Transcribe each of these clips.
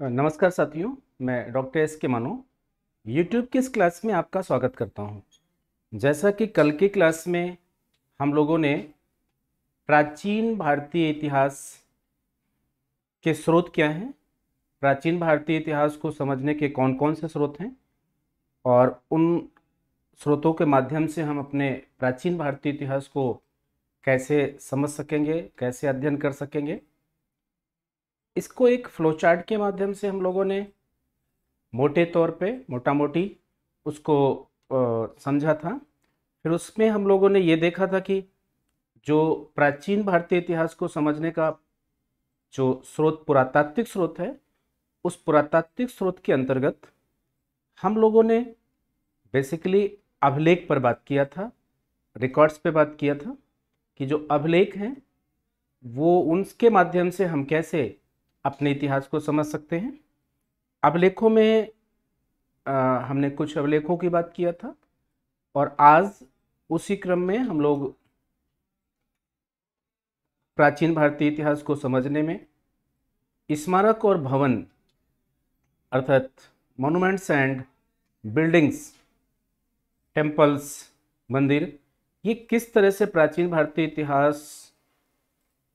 नमस्कार साथियों, मैं डॉक्टर एस के मानो यूट्यूब की इस क्लास में आपका स्वागत करता हूँ। जैसा कि कल की क्लास में हम लोगों ने प्राचीन भारतीय इतिहास के स्रोत क्या हैं, प्राचीन भारतीय इतिहास को समझने के कौन कौन से स्रोत हैं और उन स्रोतों के माध्यम से हम अपने प्राचीन भारतीय इतिहास को कैसे समझ सकेंगे, कैसे अध्ययन कर सकेंगे इसको एक फ्लोचार्ट के माध्यम से हम लोगों ने मोटे तौर पे मोटा मोटी उसको समझा था। फिर उसमें हम लोगों ने ये देखा था कि जो प्राचीन भारतीय इतिहास को समझने का जो स्रोत, पुरातात्विक स्रोत है, उस पुरातात्विक स्रोत के अंतर्गत हम लोगों ने बेसिकली अभिलेख पर बात किया था रिकॉर्ड्स पे बात किया था कि जो अभिलेख हैं, वो उनके माध्यम से हम कैसे अपने इतिहास को समझ सकते हैं। अभिलेखों में आ, हमने कुछ अभिलेखों की बात किया था और आज उसी क्रम में हम लोग प्राचीन भारतीय इतिहास को समझने में स्मारक और भवन अर्थात मोनूमेंट्स एंड बिल्डिंग्स टेम्पल्स मंदिर ये किस तरह से प्राचीन भारतीय इतिहास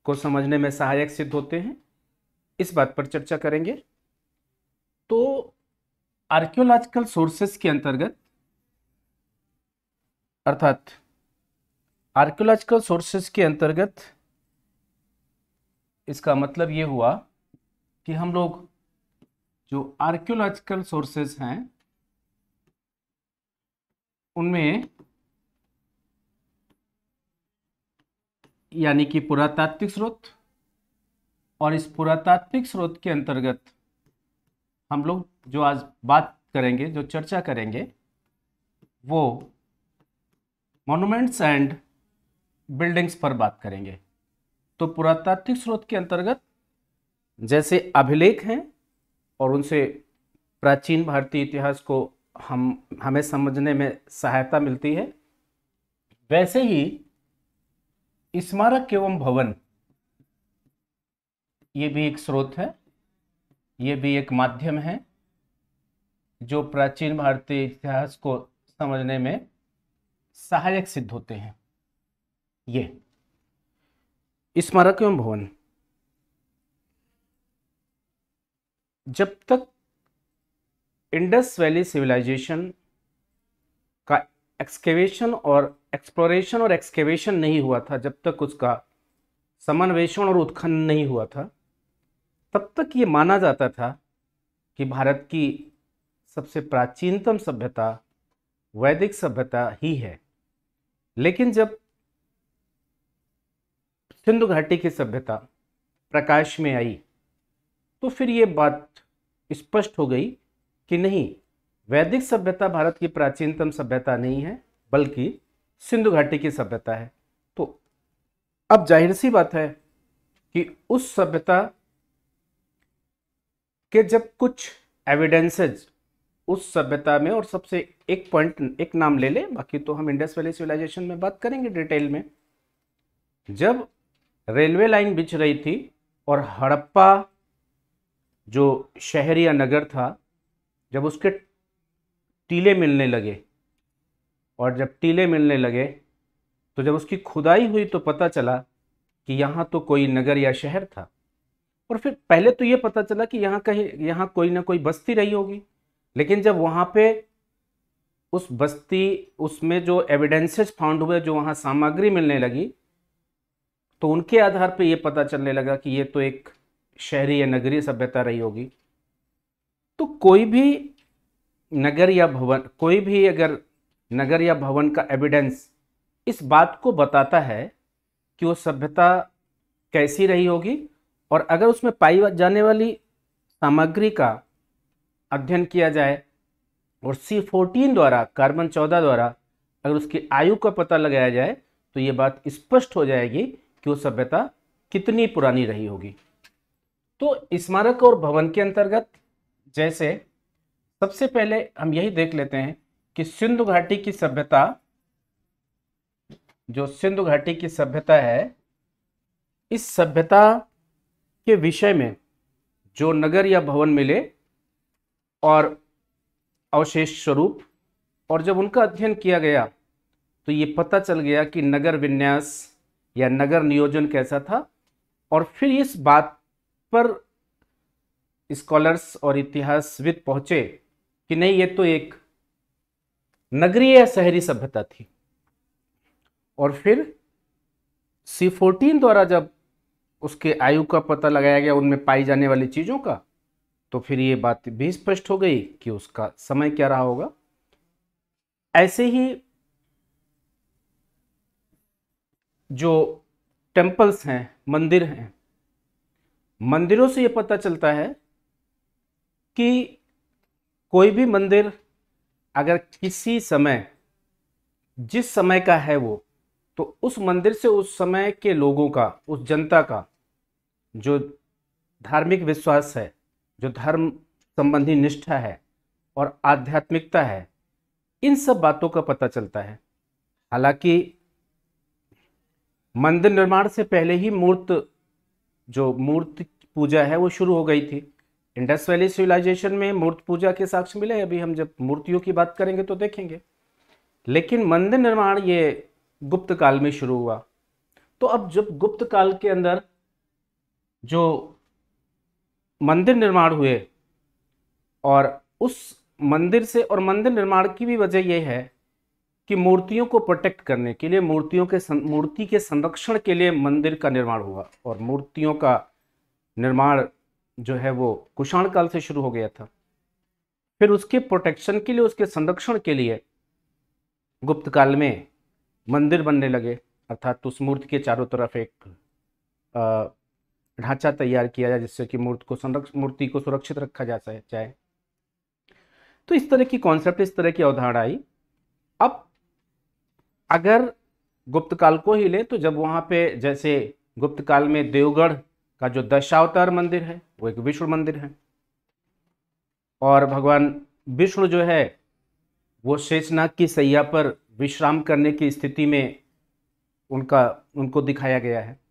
को समझने में सहायक सिद्ध होते हैं? इस बात पर चर्चा करेंगे। तो आर्कियोलॉजिकल सोर्सेस के अंतर्गत, अर्थात आर्कियोलॉजिकल सोर्सेस के अंतर्गत इसका मतलब ये हुआ कि हम लोग जो आर्कियोलॉजिकल सोर्सेस हैं, उनमें यानी कि पुरातात्विक स्रोत और इस पुरातात्विक स्रोत के अंतर्गत हम लोग जो आज बात करेंगे, जो चर्चा करेंगे, वो मॉन्यूमेंट्स एंड बिल्डिंग्स पर बात करेंगे। तो पुरातात्विक स्रोत के अंतर्गत जैसे अभिलेख हैं और उनसे प्राचीन भारतीय इतिहास को हम, हमें समझने में सहायता मिलती है, वैसे ही स्मारक एवं भवन ये भी एक स्रोत है, ये भी एक माध्यम है, जो प्राचीन भारतीय इतिहास को समझने में सहायक सिद्ध होते हैं। ये। स्मारक एवं भवन। जब तक इंडस वैली सिविलाइजेशन का एक्सकेवेशन और एक्सप्लोरेशन और एक्सकेवेशन नहीं हुआ था, जब तक उसका समन्वेषण और उत्खनन नहीं हुआ था तब तक ये माना जाता था कि भारत की सबसे प्राचीनतम सभ्यता वैदिक सभ्यता ही है। लेकिन जब सिंधु घाटी की सभ्यता प्रकाश में आई तो फिर ये बात स्पष्ट हो गई कि नहीं, वैदिक सभ्यता भारत की प्राचीनतम सभ्यता नहीं है, बल्कि सिंधु घाटी की सभ्यता है। तो अब ज़ाहिर सी बात है कि उस सभ्यता कि जब कुछ एविडेंसेज उस सभ्यता में और सबसे एक पॉइंट एक नाम ले ले, बाकी तो हम इंडस वैली सिविलाइजेशन में बात करेंगे डिटेल में। जब रेलवे लाइन बिछ रही थी और हड़प्पा जो शहर या नगर था, जब उसके टीले मिलने लगे और जब टीले मिलने लगे तो जब उसकी खुदाई हुई तो पता चला कि यहाँ तो कोई नगर या शहर था। और फिर पहले तो ये पता चला कि यहाँ कहीं, यहाँ कोई ना कोई बस्ती रही होगी। लेकिन जब वहाँ पे उस बस्ती, उसमें जो एविडेंसेस फाउंड हुए, जो वहाँ सामग्री मिलने लगी तो उनके आधार पे ये पता चलने लगा कि ये तो एक शहरी या नगरीय सभ्यता रही होगी। तो कोई भी नगर या भवन, कोई भी अगर नगर या भवन का एविडेंस इस बात को बताता है कि वो सभ्यता कैसी रही होगी और अगर उसमें पाई जाने वाली सामग्री का अध्ययन किया जाए और सी फोर्टीन द्वारा, कार्बन चौदह द्वारा अगर उसकी आयु का पता लगाया जाए तो ये बात स्पष्ट हो जाएगी कि वो सभ्यता कितनी पुरानी रही होगी। तो स्मारक और भवन के अंतर्गत जैसे सबसे पहले हम यही देख लेते हैं कि सिंधु घाटी की सभ्यता, जो सिंधु घाटी की सभ्यता है, इस सभ्यता के विषय में जो नगर या भवन मिले और अवशेष स्वरूप, और जब उनका अध्ययन किया गया तो ये पता चल गया कि नगर विन्यास या नगर नियोजन कैसा था। और फिर इस बात पर स्कॉलर्स और इतिहासविद पहुँचे कि नहीं, ये तो एक नगरीय या शहरी सभ्यता थी। और फिर सी फोर्टीन द्वारा जब उसके आयु का पता लगाया गया, उनमें पाई जाने वाली चीज़ों का तो फिर ये बात भी स्पष्ट हो गई कि उसका समय क्या रहा होगा। ऐसे ही जो टेम्पल्स हैं, मंदिर हैं, मंदिरों से ये पता चलता है कि कोई भी मंदिर अगर किसी समय, जिस समय का है वो तो उस मंदिर से उस समय के लोगों का, उस जनता का जो धार्मिक विश्वास है, जो धर्म संबंधी निष्ठा है और आध्यात्मिकता है, इन सब बातों का पता चलता है। हालाँकि मंदिर निर्माण से पहले ही मूर्त, जो मूर्त पूजा है, वो शुरू हो गई थी। इंडस वैली सिविलाइजेशन में मूर्त पूजा के साक्ष्य मिले। अभी हम जब मूर्तियों की बात करेंगे तो देखेंगे। लेकिन मंदिर निर्माण ये गुप्त काल में शुरू हुआ। तो अब जब गुप्त काल के अंदर जो मंदिर निर्माण हुए और उस मंदिर से और मंदिर निर्माण की भी वजह यह है कि मूर्तियों को प्रोटेक्ट करने के लिए, मूर्तियों के मूर्ति के संरक्षण के लिए मंदिर का निर्माण हुआ और मूर्तियों का निर्माण जो है वो कुषाण काल से शुरू हो गया था। फिर उसके प्रोटेक्शन के लिए, उसके संरक्षण के लिए गुप्त काल में मंदिर बनने लगे, अर्थात उस मूर्ति के चारों तरफ़ एक ढांचा तैयार किया जाए जिससे कि मूर्ति को संरक्षण मूर्ति को सुरक्षित रखा जा जाए। तो इस तरह की कॉन्सेप्ट इस तरह की अवधारणा आई। अब अगर गुप्त काल को ही ले तो जब वहाँ पे जैसे गुप्त काल में देवगढ़ का जो दशावतार मंदिर है, वो एक विष्णु मंदिर है। और भगवान विष्णु जो है, वो शेषनाग की सैया पर विश्राम करने की स्थिति में उनका, उनको दिखाया गया है।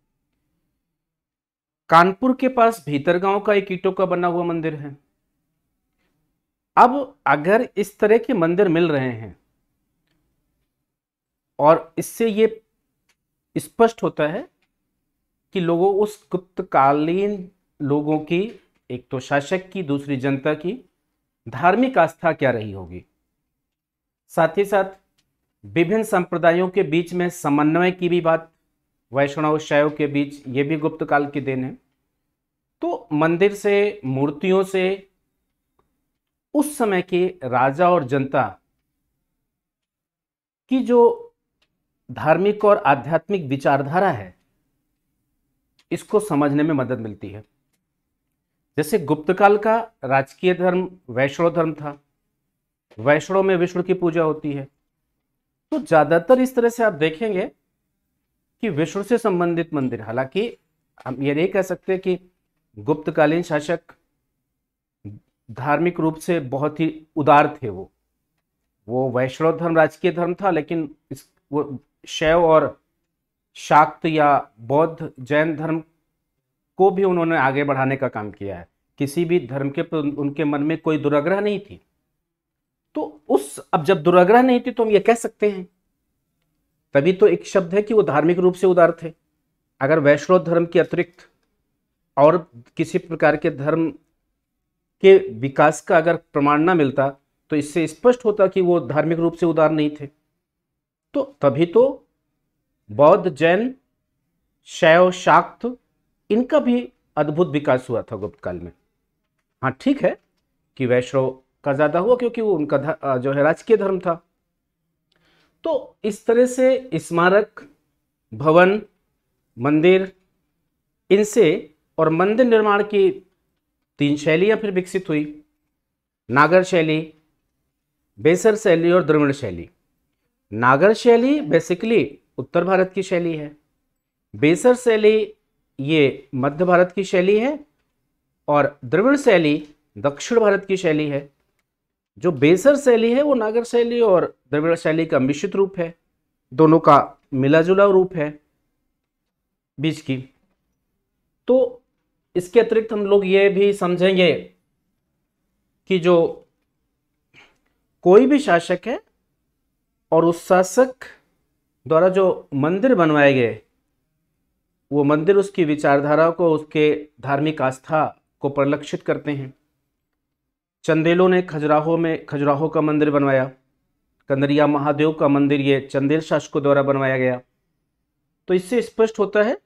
कानपुर के पास भीतरगांव का एक ईटों का बना हुआ मंदिर है। अब अगर इस तरह के मंदिर मिल रहे हैं और इससे ये स्पष्ट होता है कि लोगों उस गुप्तकालीन लोगों की, एक तो शासक की, दूसरी जनता की धार्मिक आस्था क्या रही होगी? साथ ही साथ विभिन्न संप्रदायों के बीच में समन्वय की भी बात, वैष्णव शैव के बीच ये भी गुप्त काल की देन है। तो मंदिर से, मूर्तियों से, उस समय के राजा और जनता की जो धार्मिक और आध्यात्मिक विचारधारा है, इसको समझने में मदद मिलती है। जैसे गुप्त काल का राजकीय धर्म वैष्णव धर्म था, वैष्णव में विष्णु की पूजा होती है। तो ज़्यादातर इस तरह से आप देखेंगे कि विष्णु से संबंधित मंदिर, हालाँकि हम ये नहीं कह सकते कि गुप्तकालीन शासक धार्मिक रूप से बहुत ही उदार थे वो। वो वैष्णव धर्म, राजकीय धर्म था, लेकिन इस वो शैव और शाक्त या बौद्ध जैन धर्म को भी उन्होंने आगे बढ़ाने का काम किया है। किसी भी धर्म के उनके मन में कोई दुराग्रह नहीं थी। तो उस, अब जब दुराग्रह नहीं थी तो हम ये कह सकते हैं। तभी तो एक शब्द है कि वो धार्मिक रूप से उदार थे। अगर वैष्णव धर्म के अतिरिक्त और किसी प्रकार के धर्म के विकास का अगर प्रमाण ना मिलता तो इससे स्पष्ट होता कि वो धार्मिक रूप से उदार नहीं थे। तो तभी तो बौद्ध, जैन, शैव, शाक्त, इनका भी अद्भुत विकास हुआ था गुप्त काल में। हाँ ठीक है कि वैष्णव का ज़्यादा हुआ क्योंकि वो उनका जो है राजकीय धर्म था। तो इस तरह से स्मारक, भवन, मंदिर, इनसे और मंदिर निर्माण की तीन शैलियाँ फिर विकसित हुई। नागर शैली, बेसर शैली और द्रविड़ शैली। नागर शैली बेसिकली उत्तर भारत की शैली है। बेसर शैली ये मध्य भारत की शैली है और द्रविड़ शैली दक्षिण भारत की शैली है। जो बेसर शैली है वो नागर शैली और द्रविड़ शैली का मिश्रित रूप है। दोनों का मिला जुला रूप है। बीच की। तो इसके अतिरिक्त हम लोग ये भी समझेंगे कि जो कोई भी शासक है और उस शासक द्वारा जो मंदिर बनवाए गए, वो मंदिर उसकी विचारधारा को, उसके धार्मिक आस्था को परिलक्षित करते हैं। चंदेलों ने खजुराहो में, खजुराहो का मंदिर बनवाया, कंदरिया महादेव का मंदिर, ये चंदेल शासकों द्वारा बनवाया गया। तो इससे स्पष्ट होता है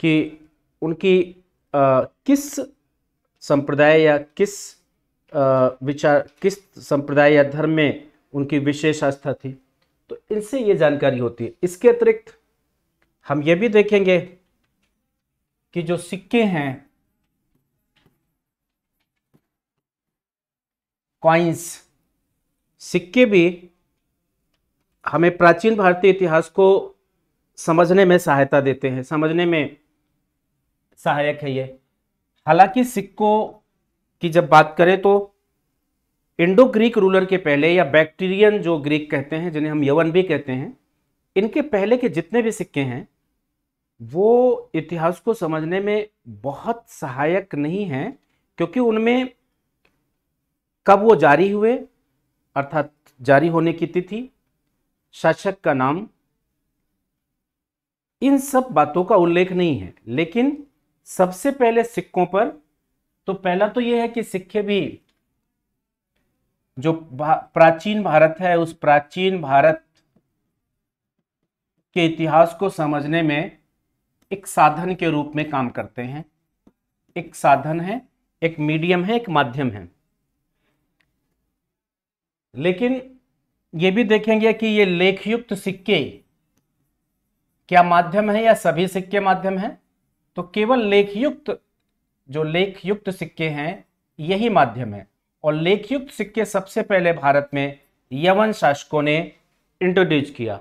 कि उनकी आ, किस संप्रदाय या किस आ, विचार किस संप्रदाय या धर्म में उनकी विशेष आस्था थी? तो इनसे ये जानकारी होती है। इसके अतिरिक्त हम ये भी देखेंगे कि जो सिक्के हैं कॉइन्स सिक्के भी हमें प्राचीन भारतीय इतिहास को समझने में सहायता देते हैं समझने में सहायक है ये। हालाँकि सिक्कों की जब बात करें तो इंडो ग्रीक रूलर के पहले या बैक्टीरियन जो ग्रीक कहते हैं, जिन्हें हम यवन भी कहते हैं, इनके पहले के जितने भी सिक्के हैं, वो इतिहास को समझने में बहुत सहायक नहीं हैं, क्योंकि उनमें कब वो जारी हुए, अर्थात जारी होने की तिथि, शासक का नाम, इन सब बातों का उल्लेख नहीं है। लेकिन सबसे पहले सिक्कों पर तो पहला तो यह है कि सिक्के भी, जो प्राचीन भारत है, उस प्राचीन भारत के इतिहास को समझने में एक साधन के रूप में काम करते हैं। एक साधन है, एक मीडियम है, एक माध्यम है। लेकिन ये भी देखेंगे कि ये लेखयुक्त सिक्के क्या माध्यम है या सभी सिक्के माध्यम है? तो केवल लेखयुक्त, जो लेखयुक्त सिक्के हैं, यही माध्यम है। और लेखयुक्त सिक्के सबसे पहले भारत में यवन शासकों ने इंट्रोड्यूस किया।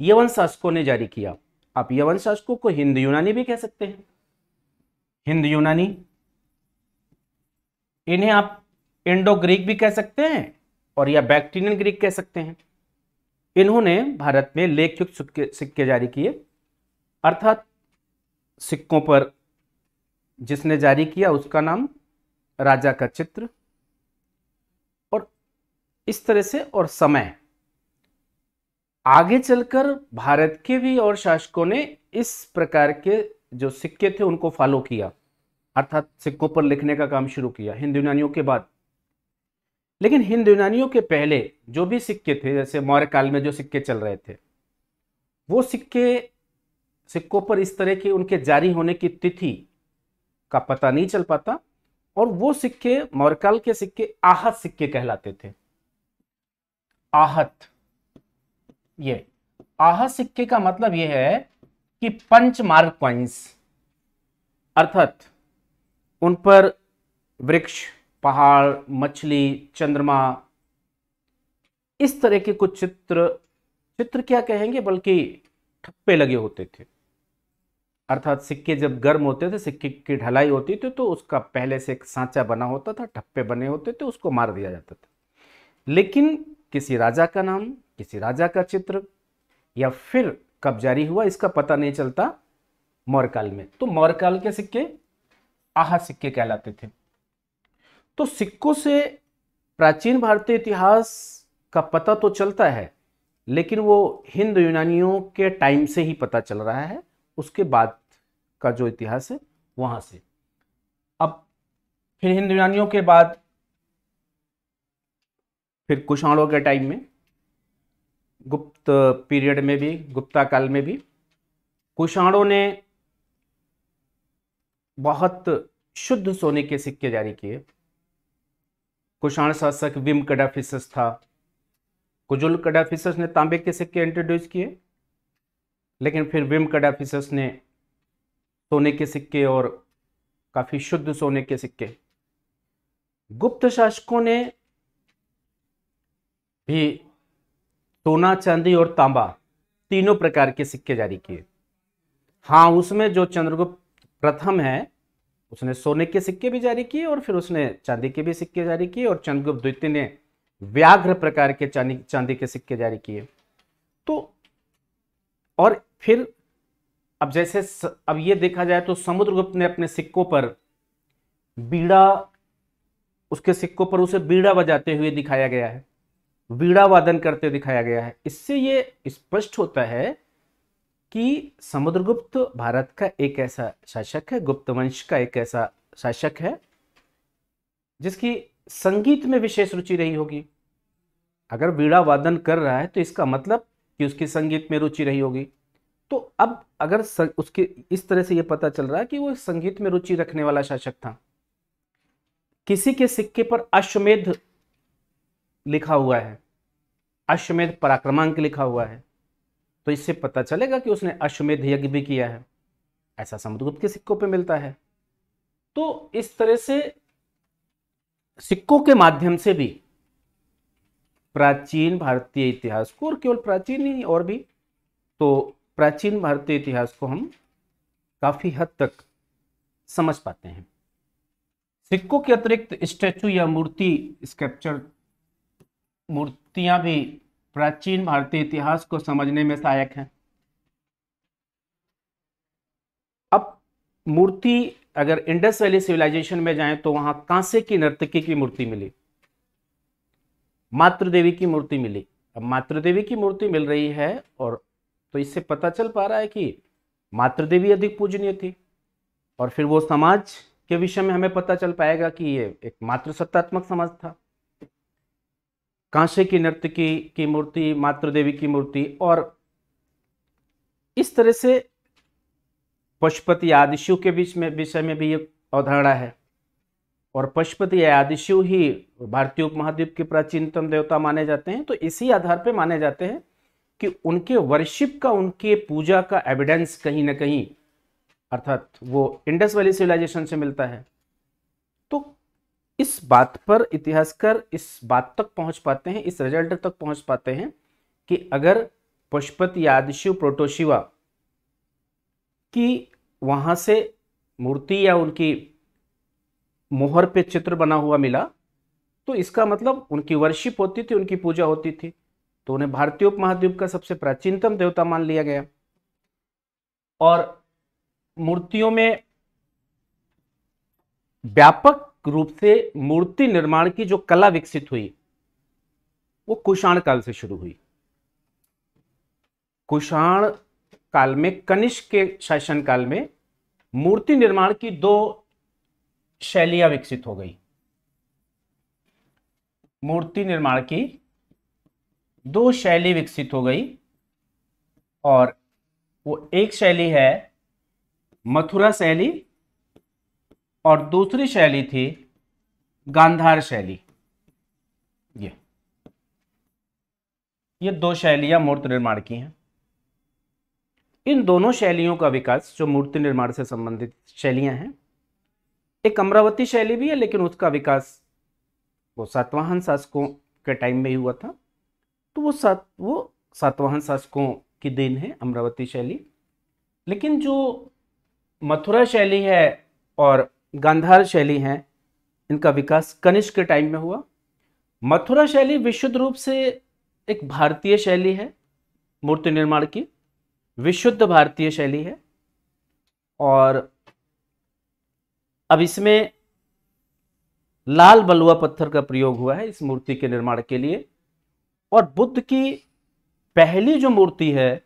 यवन शासकों ने जारी किया। आप यवन शासकों को हिंद यूनानी भी कह सकते हैं। हिंद यूनानी? इन्हें आप इंडो ग्रीक भी कह सकते हैं, और या बैक्टीरियन ग्रीक कह सकते हैं। इन्होंने भारत में लेखयुक्त सिक्के जारी किए। अर्थात सिक्कों पर जिसने जारी किया उसका नाम राजा का चित्र। और इस तरह से और समय। आगे चलकर भारत के भी और शासकों ने इस प्रकार के जो सिक्के थे उनको फॉलो किया। अर्थात सिक्कों पर लिखने का काम शुरू किया, हिंद यूनानियों के बाद। लेकिन हिंद यूनानियों के पहले जो भी सिक्के थे, जैसे मौर्य काल में जो सिक्के चल रहे थे, वो सिक्के सिक्कों पर इस तरह के उनके जारी होने की तिथि का पता नहीं चल पाता, और वो सिक्के मौर्यकाल के सिक्के आहत सिक्के कहलाते थे। आहत। ये, आहत सिक्के का मतलब यह है कि पंच मार्ग कॉइंस अर्थात उन पर वृक्ष, पहाड़, मछली, चंद्रमा, इस तरह के कुछ चित्र चित्र क्या कहेंगे, बल्कि ठप्पे लगे होते थे। अर्थात सिक्के जब गर्म होते थे, सिक्के की ढलाई होती थी तो उसका पहले से एक सांचा बना होता था, ठप्पे बने होते थे, उसको मार दिया जाता था। लेकिन किसी राजा का नाम, किसी राजा का चित्र, या फिर कब जारी हुआ, इसका पता नहीं चलता मौर्यकाल में। तो मौर्यकाल के सिक्के आहा सिक्के कहलाते थे। तो सिक्कों से प्राचीन भारतीय इतिहास का पता तो चलता है, लेकिन वो हिंद यूनानियों के टाइम से ही पता चल रहा है। उसके बाद का जो इतिहास है, वहाँ से। अब फिर हिंदू यूनानियों के बाद, फिर कुषाणों के टाइम में, गुप्त पीरियड में भी, गुप्ता काल में भी, कुषाणों ने बहुत शुद्ध सोने के सिक्के जारी किए। कुषाण शासक विम कडाफिसस था। कुजुल कडाफिसस ने तांबे के सिक्के इंट्रोड्यूस किए। लेकिन फिर विम कडाफिसस ने सोने के सिक्के और काफ़ी शुद्ध सोने के सिक्के। गुप्त शासकों ने भी सोना, चांदी और तांबा तीनों प्रकार के सिक्के जारी किए। हाँ उसमें जो चंद्रगुप्त प्रथम है, उसने सोने के सिक्के भी जारी किए और फिर उसने चांदी के भी सिक्के जारी किए और चंद्रगुप्त द्वितीय ने व्याघ्र प्रकार के चांदी चांदी के सिक्के जारी किए। तो और फिर अब जैसे स, अब ये देखा जाए तो समुद्रगुप्त ने अपने सिक्कों पर बीड़ा उसके सिक्कों पर उसे बीड़ा बजाते हुए दिखाया गया है बीड़ा वादन करते दिखाया गया है। इससे ये स्पष्ट होता है कि समुद्रगुप्त भारत का एक ऐसा शासक है गुप्त वंश का एक ऐसा शासक है जिसकी संगीत में विशेष रुचि रही होगी। अगर बीड़ा वादन कर रहा है तो इसका मतलब कि उसकी संगीत में रुचि रही होगी। तो अब अगर उसके, इस तरह से यह पता चल रहा है कि वो संगीत में रुचि रखने वाला शासक था। किसी के सिक्के पर अश्वमेध लिखा हुआ है। अश्वमेध पराक्रमांक लिखा हुआ है। तो इससे पता चलेगा कि उसने अश्वमेध यज्ञ भी किया है। ऐसा समुद्रगुप्त के सिक्कों पे मिलता है। तो इस तरह से सिक्कों के माध्यम से भी प्राचीन भारतीय इतिहास को और केवल प्राचीन ही और भी तो प्राचीन भारतीय इतिहास को हम काफ़ी हद तक समझ पाते हैं। सिक्कों के अतिरिक्त स्टैचू या मूर्ति स्कैप्चर, मूर्तियाँ भी प्राचीन भारतीय इतिहास को समझने में सहायक हैं। अब मूर्ति, अगर इंडस वैली सिविलाइजेशन में जाएँ तो वहाँ कांसे की नर्तकी की मूर्ति मिली। मातृदेवी की मूर्ति मिली। अब मातृदेवी की मूर्ति मिल रही है और तो इससे पता चल पा रहा है कि मातृदेवी अधिक पूजनीय थी। और फिर वो समाज के विषय में हमें पता चल पाएगा कि ये एक मातृसत्तात्मक समाज था। कांसे की नर्तकी की मूर्ति, मातृदेवी की मूर्ति और इस तरह से पशुपति आदिशु के बीच में, विषय में भी ये अवधारणा है। और पशुपति आदिशु ही भारतीय उपमहाद्वीप के प्राचीनतम देवता माने जाते हैं तो इसी आधार पर माने जाते हैं कि उनके वर्शिप का, उनके पूजा का एविडेंस कहीं ना कहीं, अर्थात वो इंडस वैली सिविलाइजेशन से मिलता है। तो इस बात पर इतिहासकार इस बात तक पहुँच पाते हैं, इस रिज़ल्ट तक पहुँच पाते हैं कि अगर पशुपति यादशिव प्रोटोशिवा की वहाँ से मूर्ति या उनकी मोहर पे चित्र बना हुआ मिला तो इसका मतलब उनकी वर्शिप होती थी, उनकी पूजा होती थी। तो उन्हें भारतीय उपमहाद्वीप का सबसे प्राचीनतम देवता मान लिया गया। और मूर्तियों में व्यापक रूप से मूर्ति निर्माण की जो कला विकसित हुई, वो कुषाण काल से शुरू हुई। कुषाण काल में, कनिष्क के शासन काल में मूर्ति निर्माण की दो शैलियाँ विकसित हो गई। मूर्ति निर्माण की दो शैली विकसित हो गई और वो एक शैली है मथुरा शैली और दूसरी शैली थी गांधार शैली। ये ये दो शैलियाँ मूर्ति निर्माण की हैं। इन दोनों शैलियों का विकास जो मूर्ति निर्माण से संबंधित शैलियाँ हैं, एक अमरावती शैली भी है, लेकिन उसका विकास वो सातवाहन शासकों के टाइम में ही हुआ था। तो वो सात, वो सातवाहन शासकों की देन है, अमरावती शैली। लेकिन जो मथुरा शैली है और गांधार शैली है, इनका विकास कनिष्क के टाइम में हुआ। मथुरा शैली विशुद्ध रूप से एक भारतीय शैली है, मूर्ति निर्माण की। विशुद्ध भारतीय शैली है और अब इसमें लाल बलुआ पत्थर का प्रयोग हुआ है इस मूर्ति के निर्माण के लिए। और बुद्ध की पहली जो मूर्ति है,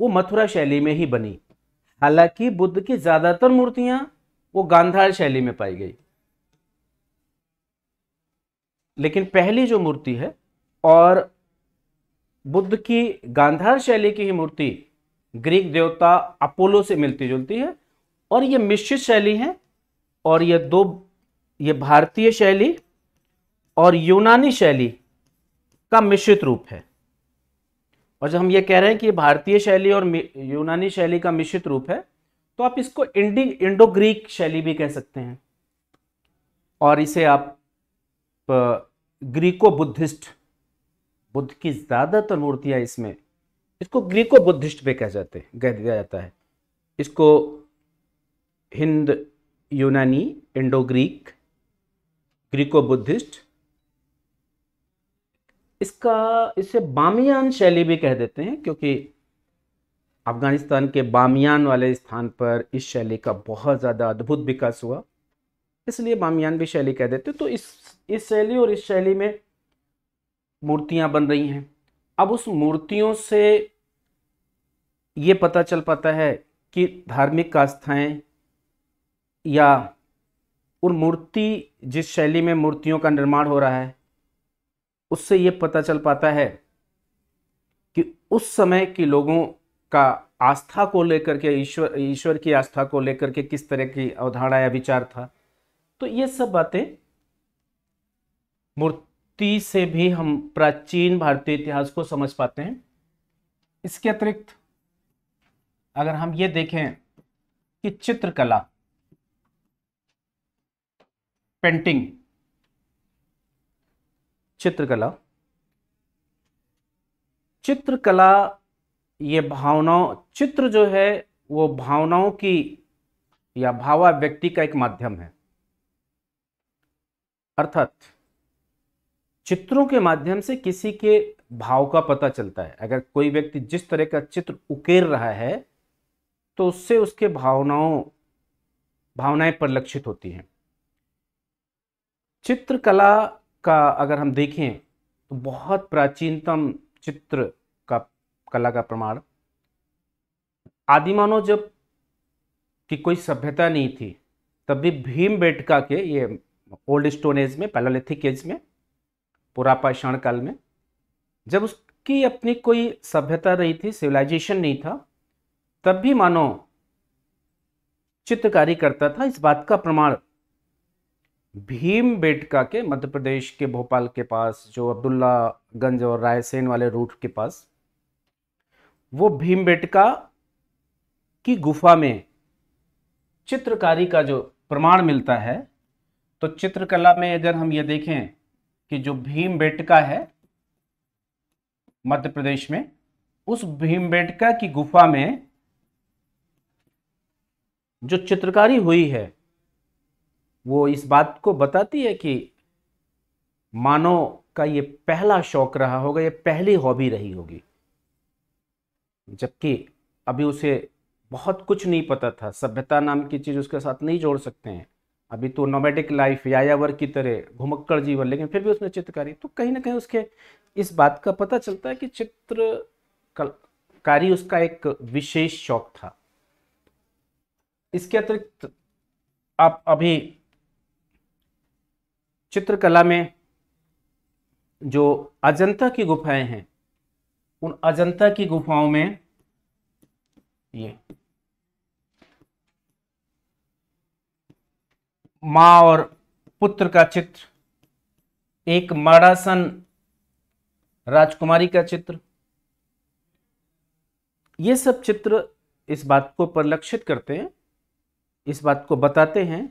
वो मथुरा शैली में ही बनी। हालाँकि बुद्ध की ज़्यादातर मूर्तियाँ वो गांधार शैली में पाई गई। लेकिन पहली जो मूर्ति है और बुद्ध की गांधार शैली की ही मूर्ति ग्रीक देवता अपोलो से मिलती जुलती है और ये मिश्रित शैली है और ये दो, ये भारतीय शैली और यूनानी शैली का मिश्रित रूप है। और जब हम ये कह रहे हैं कि भारतीय शैली और यूनानी शैली का मिश्रित रूप है तो आप इसको इंडी इंडो ग्रीक शैली भी कह सकते हैं। और इसे आप ग्रीको बुद्धिस्ट बुद्ध की ज़्यादातर मूर्तियाँ इसमें, इसको ग्रीको बुद्धिस्ट भी कह जाते हैं, कह दिया जाता है। इसको हिंद, यूनानी इंडो ग्रीक ग्रीको बुद्धिस्ट इसका, इसे बामियान शैली भी कह देते हैं, क्योंकि अफ़गानिस्तान के बामियान वाले स्थान पर इस शैली का बहुत ज़्यादा अद्भुत विकास हुआ। इसलिए बामियान भी शैली कह देते तो इस इस शैली और इस शैली में मूर्तियाँ बन रही हैं। अब उस मूर्तियों से ये पता चल पाता है कि धार्मिक आस्थाएँ या उन मूर्ति, जिस शैली में मूर्तियों का निर्माण हो रहा है उससे ये पता चल पाता है कि उस समय के लोगों का आस्था को लेकर के, ईश्वर ईश्वर की आस्था को लेकर के किस तरह की अवधारणा या विचार था। तो ये सब बातें मूर्ति से भी हम प्राचीन भारतीय इतिहास को समझ पाते हैं। इसके अतिरिक्त अगर हम ये देखें कि चित्रकला, पेंटिंग चित्रकला। चित्रकला ये भावनाओं, चित्र जो है, वो भावनाओं की या भावा व्यक्ति का एक माध्यम है। अर्थात चित्रों के माध्यम से किसी के भाव का पता चलता है। अगर कोई व्यक्ति जिस तरह का चित्र उकेर रहा है तो उससे उसके भावनाओं, भावनाएँ परिलक्षित होती हैं। चित्रकला का अगर हम देखें तो बहुत प्राचीनतम चित्र का कला का प्रमाण। आदिमानव जब की कोई सभ्यता नहीं थी, तब भी भीम बेटका के ये ओल्ड स्टोन एज में, पैलोलिथिक एज में पुरापाषाण काल में, जब उसकी अपनी कोई सभ्यता नहीं थी, सिविलाइजेशन नहीं था, तब भी मानो चित्रकारी करता था। इस बात का प्रमाण भीम बेटका के मध्य प्रदेश के भोपाल के पास, जो अब्दुल्ला गंज और रायसेन वाले रूट के पास, वो भीम बेटका की गुफा में चित्रकारी का जो प्रमाण मिलता है तो चित्रकला में अगर हम ये देखें कि जो भीम बेटका है मध्य प्रदेश में, उस भीम बेटका की गुफा में जो चित्रकारी हुई है वो इस बात को बताती है कि मानव का ये पहला शौक रहा होगा, ये पहली हॉबी रही होगी। जबकि अभी उसे बहुत कुछ नहीं पता था, सभ्यता नाम की चीज़ उसके साथ नहीं जोड़ सकते हैं। अभी तो नोमेडिक लाइफ यायावर की तरह, घुमक्कड़ जीवन, लेकिन फिर भी उसने चित्रकारी तो कहीं ना कहीं उसके इस बात का पता चलता है कि चित्र कारी उसका एक विशेष शौक था। इसके अतिरिक्त आप अभी चित्रकला में जो अजंता की गुफाएँ हैं, उन अजंता की गुफाओं में ये माँ और पुत्र का चित्र, एक मरासन राजकुमारी का चित्र। ये सब चित्र इस बात को परिलक्षित करते हैं, इस बात को बताते हैं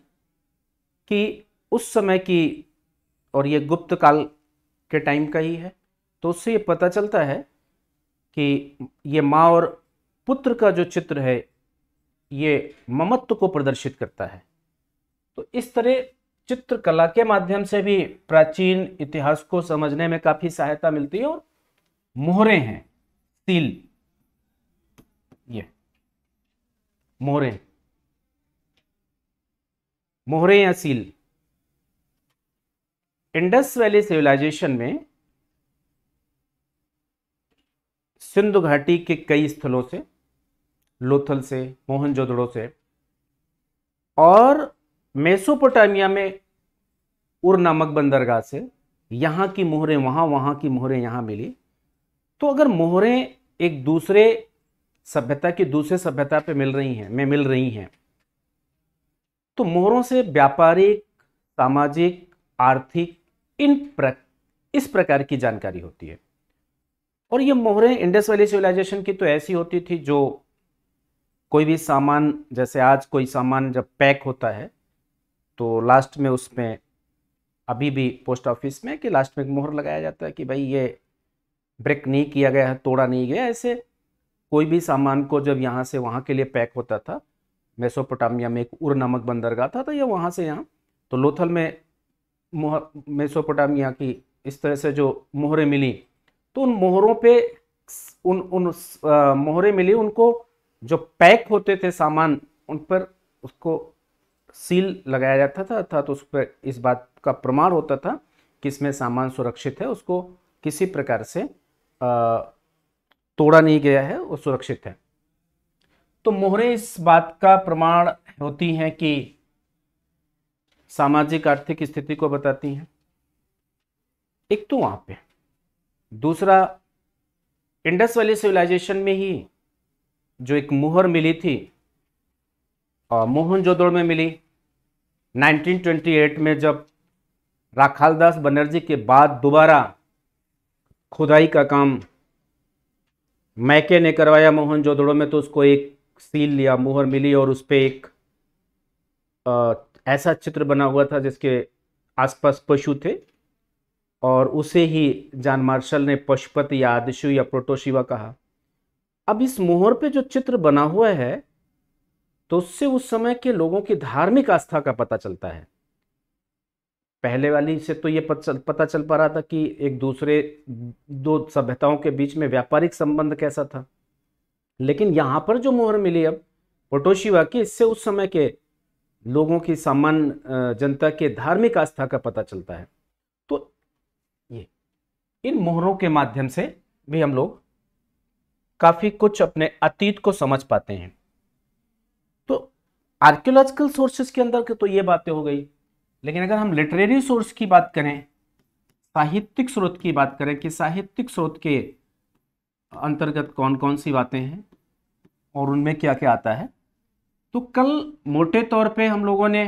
कि उस समय की और ये गुप्त काल के टाइम का ही है तो उससे ये पता चलता है कि ये माँ और पुत्र का जो चित्र है, ये ममत्व को प्रदर्शित करता है। तो इस तरह चित्रकला के माध्यम से भी प्राचीन इतिहास को समझने में काफ़ी सहायता मिलती है और मोहरे हैं, सील। ये, मोहरे। मोहरे या सील। इंडस वैली सिविलाइजेशन में सिंधु घाटी के कई स्थलों से, लोथल से, मोहनजोदड़ो से और मेसोपोटामिया में उर नामक बंदरगाह से यहाँ की मोहरें वहाँ वहाँ की मोहरें यहाँ मिली। तो अगर मोहरें एक दूसरे सभ्यता की दूसरे सभ्यता पे मिल रही हैं, में मिल रही हैं तो मोहरों से व्यापारिक, सामाजिक, आर्थिक इन प्र, इस प्रकार की जानकारी होती है। और ये मोहरें इंडस वैली सिविलाइजेशन की तो ऐसी होती थी जो कोई भी सामान जैसे आज कोई सामान जब पैक होता है तो लास्ट में उसमें अभी भी पोस्ट ऑफ़िस में कि लास्ट में एक मोहर लगाया जाता है कि भाई ये ब्रेक नहीं किया गया है तोड़ा नहीं गया ऐसे कोई भी सामान को जब यहाँ से वहाँ के लिए पैक होता था मेसोपोटामिया में एक उर नामक बंदरगाह था तो यह वहाँ से यहाँ तो लोथल में मेसोपोटामिया की इस तरह से जो मोहरें मिली तो उन मोहरों पे उन उन मोहरें मिली उनको जो पैक होते थे सामान उन पर उसको सील लगाया जाता था अर्थात उस पर इस बात का प्रमाण होता था कि इसमें सामान सुरक्षित है उसको किसी प्रकार से आ, तोड़ा नहीं गया है वो सुरक्षित है। तो मोहरें इस बात का प्रमाण होती हैं कि सामाजिक आर्थिक स्थिति को बताती हैं। एक तो वहाँ पे। दूसरा, इंडस वैली सिविलाइजेशन में ही जो एक मुहर मिली थी मोहन मोहनजोदड़ो में मिली। 1928 में जब राखालदास बनर्जी के बाद दोबारा खुदाई का काम मैके ने करवाया मोहन मोहनजोदड़ो में तो उसको एक सील लिया मुहर मिली और उस पर एक ऐसा चित्र बना हुआ था जिसके आसपास पशु थे और उसे ही जान मार्शल ने पशुपति या आदिशु या प्रोटोशिवा कहा। अब इस मोहर पे जो चित्र बना हुआ है तो उससे उस समय के लोगों की धार्मिक आस्था का पता चलता है। पहले वाली से तो ये पता चल पा रहा था कि एक दूसरे, दो सभ्यताओं के बीच में व्यापारिक संबंध कैसा था। लेकिन यहाँ पर जो मोहर मिली अब पोटोशिवा की, इससे उस समय के लोगों की सामान्य जनता के धार्मिक आस्था का पता चलता है। तो ये, इन मोहरों के माध्यम से भी हम लोग काफ़ी कुछ अपने अतीत को समझ पाते हैं। तो आर्कियोलॉजिकल सोर्सेस के अंदर तो ये बातें हो गई, लेकिन अगर हम लिटरेरी सोर्स की बात करें, साहित्यिक स्रोत की बात करें कि साहित्यिक स्रोत के अंतर्गत कौन कौन सी बातें हैं और उनमें क्या क्या आता है तो कल मोटे तौर पे हम लोगों ने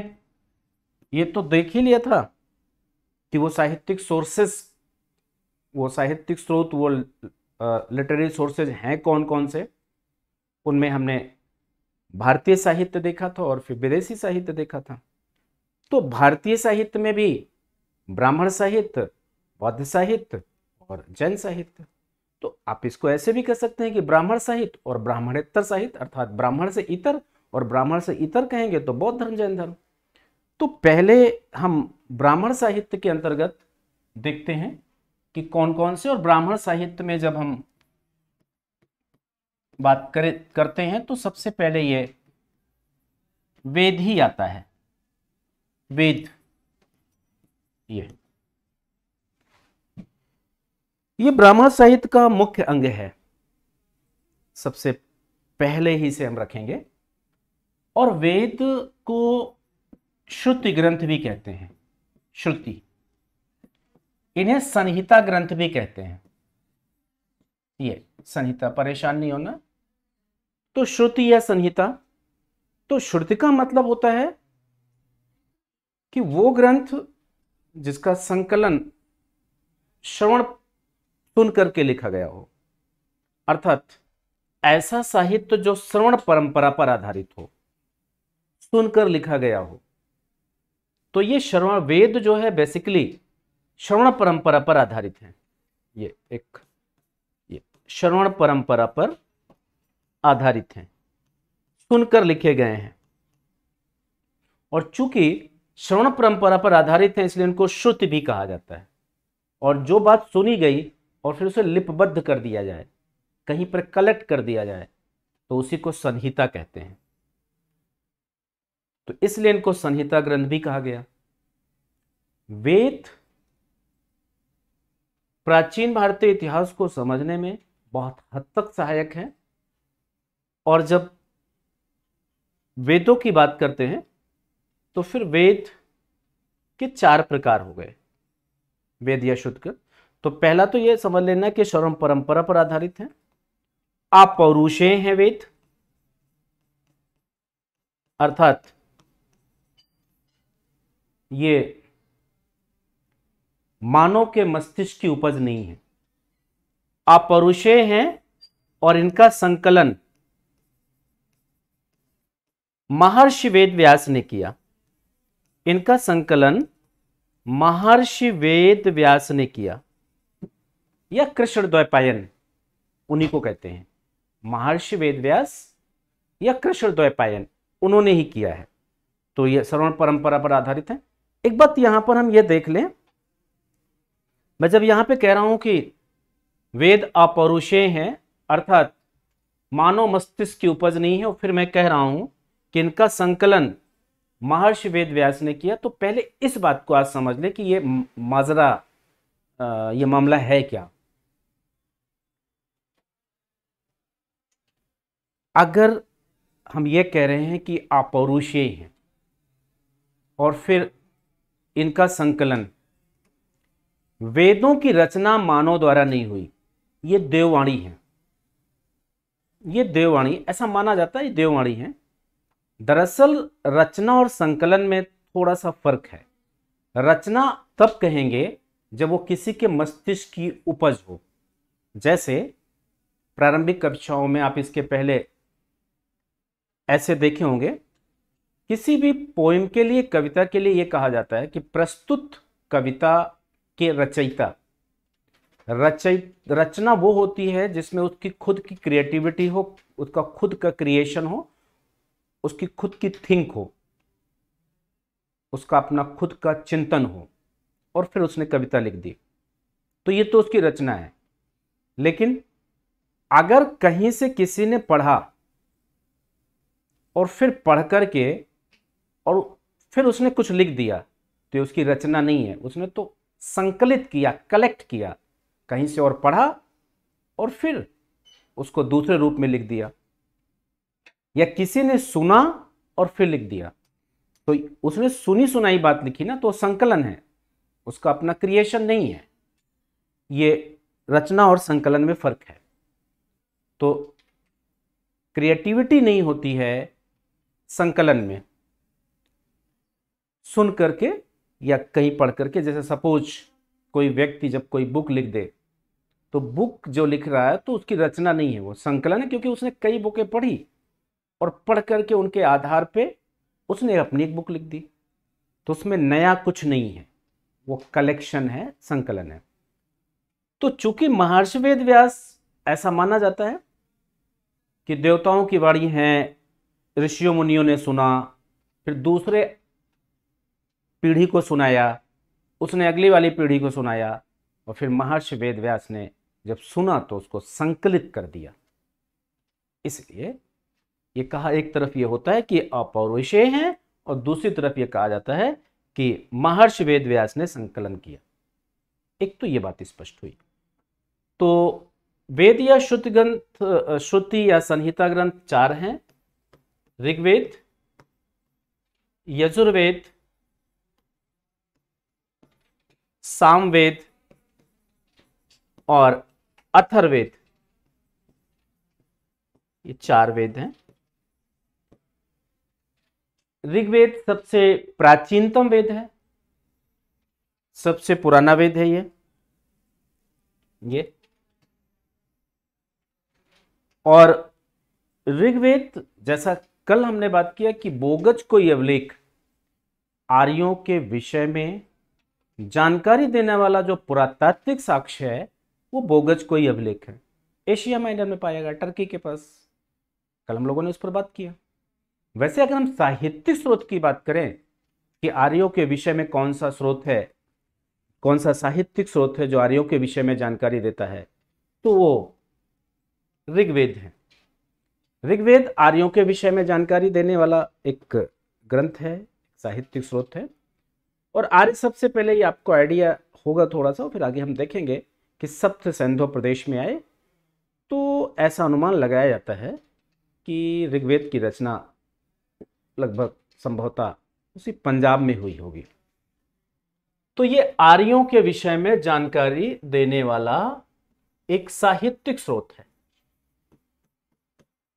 ये तो देख ही लिया था कि वो साहित्यिक सोर्सेस वो साहित्यिक स्रोत, वो लिटरेरी सोर्सेज हैं कौन कौन से? उनमें हमने भारतीय साहित्य देखा था और फिर विदेशी साहित्य देखा था। तो भारतीय साहित्य में भी ब्राह्मण साहित्य, बौद्ध साहित्य और जैन साहित्य। तो आप इसको ऐसे भी कह सकते हैं कि ब्राह्मण साहित्य और ब्राह्मणेतर साहित्य, अर्थात ब्राह्मण से इतर और ब्राह्मण से इतर कहेंगे तो बौद्ध धर्म जैन धर्म। तो पहले हम ब्राह्मण साहित्य के अंतर्गत देखते हैं कि कौन कौन से और ब्राह्मण साहित्य में जब हम बात करें, करते हैं तो सबसे पहले ये वेद ही आता है। वेद ये। ये ब्राह्मण साहित्य का मुख्य अंग है। सबसे पहले ही से हम रखेंगे। और वेद को श्रुति ग्रंथ भी कहते हैं, श्रुति। इन्हें संहिता ग्रंथ भी कहते हैं। ये संहिता, परेशान नहीं होना। तो श्रुति या संहिता? तो श्रुति का मतलब होता है कि वो ग्रंथ जिसका संकलन श्रवण सुन करके लिखा गया हो। अर्थात ऐसा साहित्य जो श्रवण परंपरा पर आधारित हो। सुनकर लिखा गया हो। तो ये श्रवण वेद जो है बेसिकली श्रवण परंपरा पर आधारित है। ये एक, ये श्रवण परंपरा पर आधारित हैं। सुनकर लिखे गए हैं। और चूँकि श्रवण परंपरा पर आधारित है, इसलिए उनको श्रुति भी कहा जाता है। और जो बात सुनी गई और फिर उसे लिपबद्ध कर दिया जाए, कहीं पर कलेक्ट कर दिया जाए तो उसी को संहिता कहते हैं। तो इसलिए इनको संहिता ग्रंथ भी कहा गया। वेद प्राचीन भारतीय इतिहास को समझने में बहुत हद तक सहायक है। और जब वेदों की बात करते हैं तो फिर वेद के चार प्रकार हो गए, वेद या शुद्ध तो पहला तो यह समझ लेना कि श्रम परंपरा पर आधारित है। आप पौरुषे हैं वेद। अर्थात ये मानव के मस्तिष्क की उपज नहीं है। अपरुषे हैं और इनका संकलन महर्षि वेद व्यास ने किया। इनका संकलन महर्षि वेद व्यास ने किया। या कृष्ण द्वैपायन उन्हीं को कहते हैं। महर्षि वेद व्यास या कृष्ण द्वैपायन उन्होंने ही किया है। तो यह श्रवण परंपरा पर आधारित है। एक बात यहाँ पर हम यह देख लें। मैं जब यहाँ पे कह रहा हूँ कि वेद अपौरुषेय हैं, अर्थात मानव मस्तिष्क की उपज नहीं है, और फिर मैं कह रहा हूँ कि इनका संकलन महर्षि वेद व्यास ने किया तो पहले इस बात को आज समझ ले कि ये माजरा ये मामला है क्या। अगर हम ये कह रहे हैं कि अपौरुषेय हैं, और फिर इनका संकलन। वेदों की रचना मानव द्वारा नहीं हुई। ये देववाणी है। ये देववाणी, ऐसा माना जाता है ये देववाणी है। दरअसल रचना और संकलन में थोड़ा सा फ़र्क है। रचना तब कहेंगे जब वो किसी के मस्तिष्क की उपज हो। जैसे प्रारंभिक कक्षाओं में आप इसके पहले ऐसे देखे होंगे किसी भी पोइम के लिए, कविता के लिए यह कहा जाता है कि प्रस्तुत कविता के रचयिता। रचय, रचना वो होती है जिसमें उसकी खुद की क्रिएटिविटी हो, उसका खुद का क्रिएशन हो, उसकी खुद की थिंक हो, उसका अपना खुद का चिंतन हो, और फिर उसने कविता लिख दी। तो ये तो उसकी रचना है। लेकिन अगर कहीं से किसी ने पढ़ा और फिर पढ़ करके और फिर उसने कुछ लिख दिया तो उसकी रचना नहीं है। उसने तो संकलित किया कलेक्ट किया, कहीं से और पढ़ा और फिर उसको दूसरे रूप में लिख दिया। या किसी ने सुना और फिर लिख दिया। तो उसने सुनी सुनाई बात लिखी ना तो संकलन है। उसका अपना क्रिएशन नहीं है। ये रचना और संकलन में फ़र्क है। तो क्रिएटिविटी नहीं होती है संकलन में। सुन करके या कहीं पढ़ करके, जैसे सपोज़ कोई व्यक्ति जब कोई बुक लिख दे तो बुक जो लिख रहा है तो उसकी रचना नहीं है वो, संकलन है क्योंकि उसने कई बुकें पढ़ी और पढ़ करके उनके आधार पे उसने अपनी एक बुक लिख दी। तो उसमें नया कुछ नहीं है, वो कलेक्शन है, संकलन है। तो चूँकि महर्षि वेद व्यास ऐसा माना जाता है कि देवताओं की वाणी है, ऋषियों मुनियों ने सुना, फिर दूसरे पीढ़ी को सुनाया, उसने अगली वाली पीढ़ी को सुनाया और फिर महर्षि वेद व्यास ने जब सुना तो उसको संकलित कर दिया। इसलिए ये कहा एक तरफ़ ये होता है कि अपौरुषेय हैं और दूसरी तरफ़ ये कहा जाता है कि महर्षि वेद व्यास ने संकलन किया। एक तो ये बात स्पष्ट हुई। तो वेद या श्रुति ग्रंथ, श्रुति या संहिता ग्रंथ चार हैं, ऋग्वेद, यजुर्वेद सामवेद और अथर्वेद। ये चार वेद हैं। ऋग्वेद सबसे प्राचीनतम वेद है। सबसे पुराना वेद है ये। ये। और ऋग्वेद, जैसा कल हमने बात किया कि बोगज को अवलेख आर्यों के विषय में जानकारी देने वाला जो पुरातात्विक साक्ष्य है, वो बोगज को ही अभिलेख है। एशिया माइनर में पाया गया, टर्की के पास। कल हम लोगों ने उस पर बात किया। वैसे अगर हम साहित्यिक स्रोत की बात करें, कि आर्यों के विषय में कौन सा स्रोत है, कौन सा साहित्यिक स्रोत है जो आर्यों के विषय में जानकारी देता है तो वो ऋग्वेद है। ऋग्वेद आर्यों के विषय में जानकारी देने वाला एक ग्रंथ है साहित्यिक स्रोत है। और आर्य सबसे पहले ये आपको आइडिया होगा थोड़ा सा फिर आगे हम देखेंगे कि सप्त सैंधो प्रदेश में आए तो ऐसा अनुमान लगाया जाता है कि ऋग्वेद की रचना लगभग संभवतः उसी पंजाब में हुई होगी। तो ये आर्यों के विषय में जानकारी देने वाला एक साहित्यिक स्रोत है।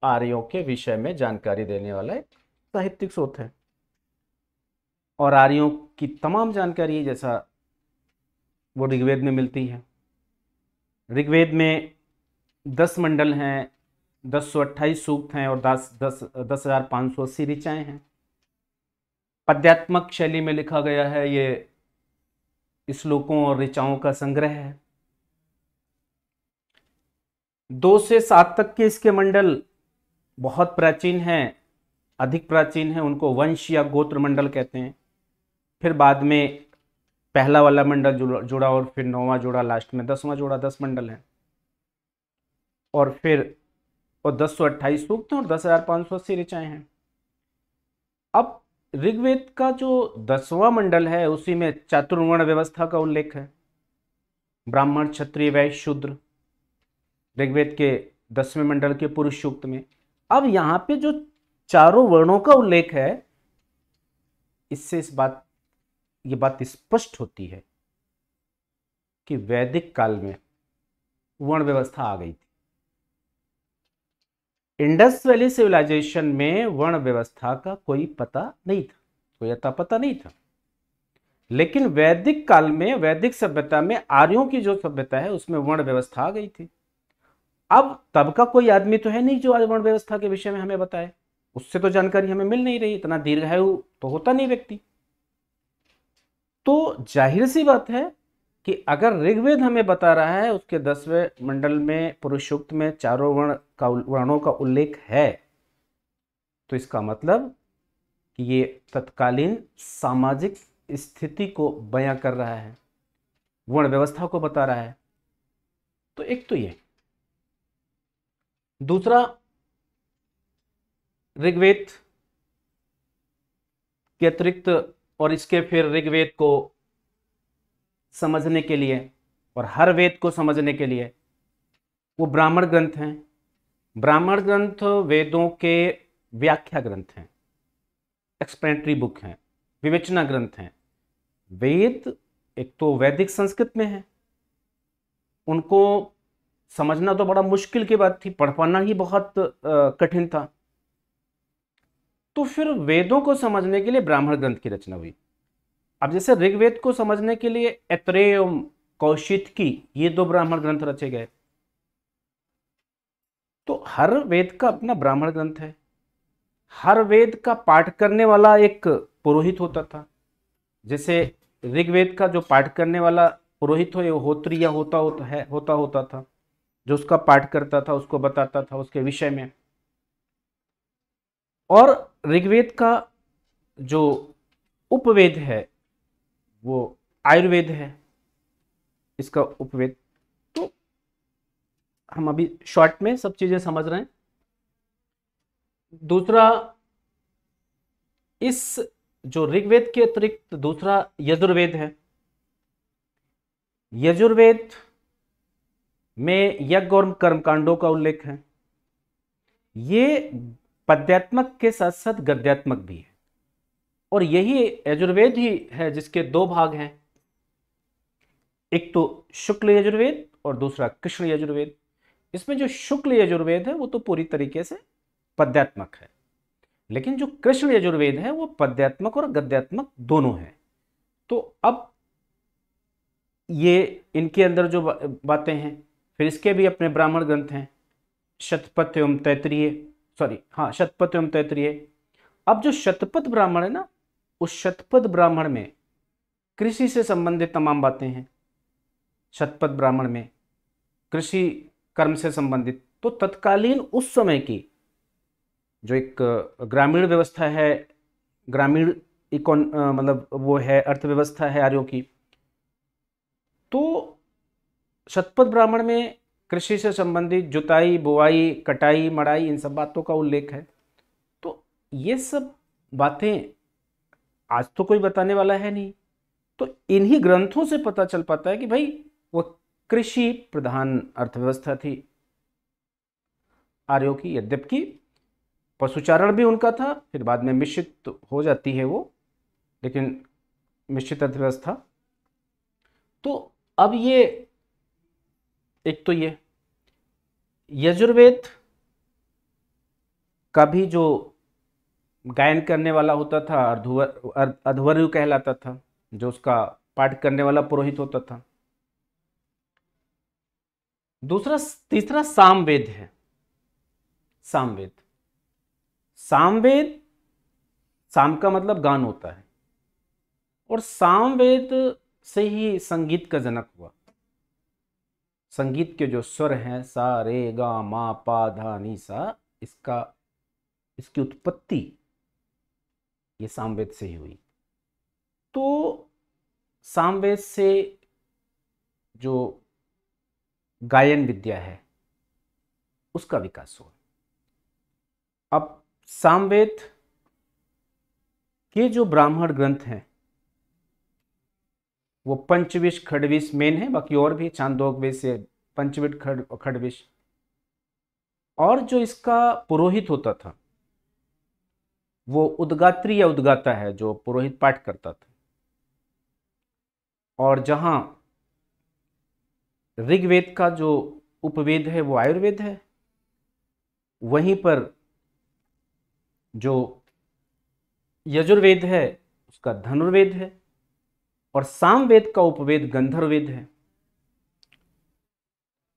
आर्यों के विषय में जानकारी देने वाला एक साहित्यिक स्रोत है। और आर्यों की तमाम जानकारी जैसा वो ऋग्वेद में मिलती है। ऋग्वेद में दस मंडल हैं, दस सौ अट्ठाईस सूक्त हैं और दस दस दस हज़ार पाँच सौ अस्सी ऋचाएँ हैं। पद्यात्मक शैली में लिखा गया है, ये श्लोकों और ऋचाओं का संग्रह है। दो से सात तक के इसके मंडल बहुत प्राचीन हैं, अधिक प्राचीन हैं, उनको वंश या गोत्र मंडल कहते हैं। फिर बाद में पहला वाला मंडल जुड़ा और फिर नौवा जोड़ा लास्ट में दसवां जोड़ा, दस मंडल है। और फिर, और दस सौ अट्ठाईस सूक्त और दस हज़ार पाँच सौ अस्सी ऋचाएँ हैं। अब ऋग्वेद का जो दसवां मंडल है, उसी में चातुर्वर्ण व्यवस्था का उल्लेख है। ब्राह्मण, क्षत्रिय, वैश्य, शूद्र, ऋग्वेद के दसवें मंडल के पुरुष सूक्त में। अब यहाँ पे जो चारों वर्णों का उल्लेख है, इससे इस बात ये बात स्पष्ट होती है कि वैदिक काल में वर्ण व्यवस्था आ गई थी। इंडस वैली सिविलाइजेशन में वर्ण व्यवस्था का कोई पता नहीं था, कोई अता पता नहीं था। लेकिन वैदिक काल में, वैदिक सभ्यता में, आर्यों की जो सभ्यता है, उसमें वर्ण व्यवस्था आ गई थी। अब तब का कोई आदमी तो है नहीं जो आज वर्ण व्यवस्था के विषय में हमें बताए। उससे तो जानकारी हमें मिल नहीं रही, इतना दीर्घायु तो होता नहीं व्यक्ति। तो ज़ाहिर सी बात है कि अगर ऋग्वेद हमें बता रहा है, उसके दसवें मंडल में, पुरुषोक्त में चारों वर्ण का वर्णों का उल्लेख है तो इसका मतलब कि ये तत्कालीन सामाजिक स्थिति को बयां कर रहा है, वर्ण व्यवस्था को बता रहा है। तो एक तो ये। दूसरा, ऋग्वेद के अतिरिक्त और इसके फिर ऋग्वेद को समझने के लिए और हर वेद को समझने के लिए वो ब्राह्मण ग्रंथ हैं। ब्राह्मण ग्रंथ वेदों के व्याख्या ग्रंथ हैं एक्सप्लेनेटरी बुक हैं, विवेचना ग्रंथ हैं। वेद एक तो वैदिक संस्कृत में है। उनको समझना तो बड़ा मुश्किल की बात थी पढ़ पाना ही बहुत कठिन था। तो फिर वेदों को समझने के लिए ब्राह्मण ग्रंथ की रचना हुई। अब जैसे ऋग्वेद को समझने के लिए ऐत्रेय कौशित की, ये दो ब्राह्मण ग्रंथ रचे गए। तो हर वेद का अपना ब्राह्मण ग्रंथ है। हर वेद का पाठ करने वाला एक पुरोहित होता था। जैसे ऋग्वेद का जो पाठ करने वाला पुरोहित हो होत्री या होता होता है, होता होता था, जो उसका पाठ करता था, उसको बताता था, उसके विषय में। और ऋग्वेद का जो उपवेद है, वो आयुर्वेद है। इसका उपवेद तो हम अभी शॉर्ट में सब चीज़ें समझ रहे हैं। दूसरा, इस जो ऋग्वेद के अतिरिक्त दूसरा यजुर्वेद है। यजुर्वेद में यज्ञ और कर्मकांडों का उल्लेख है। ये पद्यात्मक के साथ साथ गद्यात्मक भी है। और यही यजुर्वेद ही है जिसके दो भाग हैं। एक तो शुक्ल यजुर्वेद और दूसरा कृष्ण यजुर्वेद। इसमें जो शुक्ल यजुर्वेद है वो तो पूरी तरीके से पद्यात्मक है। लेकिन जो कृष्ण यजुर्वेद है वो पद्यात्मक और गद्यात्मक दोनों है। तो अब ये इनके अंदर जो बातें हैं, फिर इसके भी अपने ब्राह्मण ग्रंथ हैं। शतपथ एवं तैतरीय। सॉरी हाँ शतपथ एवं तैतरीय अब जो शतपथ ब्राह्मण है ना, उस शतपथ ब्राह्मण में कृषि से संबंधित तमाम बातें हैं। शतपथ ब्राह्मण में कृषि कर्म से संबंधित। तो तत्कालीन उस समय की जो एक ग्रामीण व्यवस्था है, ग्रामीण इकोन मतलब वो है, अर्थव्यवस्था है आर्यों की तो शतपथ ब्राह्मण में कृषि से संबंधित जुताई, बुआई, कटाई, मड़ाई, इन सब बातों का उल्लेख है। तो ये सब बातें आज तो कोई बताने वाला है नहीं। तो इन्हीं ग्रंथों से पता चल पाता है कि भाई वह कृषि प्रधान अर्थव्यवस्था थी। आर्यों की, यद्यपि पशुचारण भी उनका था, फिर बाद में मिश्रित हो जाती है वो, लेकिन मिश्रित अर्थव्यवस्था। तो अब ये एक तो ये, यजुर्वेद का भी जो गायन करने वाला होता था अर्धवर अधवर्यु कहलाता था, जो उसका पाठ करने वाला पुरोहित होता था। दूसरा, तीसरा सामवेद है। सामवेद। सामवेद, साम का मतलब गान होता है। और सामवेद से ही संगीत का जनक हुआ। संगीत के जो स्वर हैं, सा, रे, गा, मा, पा, धा, नी, सा, इसका, इसकी उत्पत्ति ये सामवेद से ही हुई। तो सामवेद से जो गायन विद्या है, उसका विकास हुआ। अब सामवेद के जो ब्राह्मण ग्रंथ हैं वो पंचविश खडविश मेन है, बाकी और भी चांदोग से पंचविट खड, खडविश। और जो इसका पुरोहित होता था, वो उद्गात्री या उद्गाता है जो पुरोहित पाठ करता था। और जहाँ ऋग्वेद का जो उपवेद है, वो आयुर्वेद है, वहीं पर जो यजुर्वेद है, उसका धनुर्वेद है। और सामवेद का उपवेद गंधर्वेद है।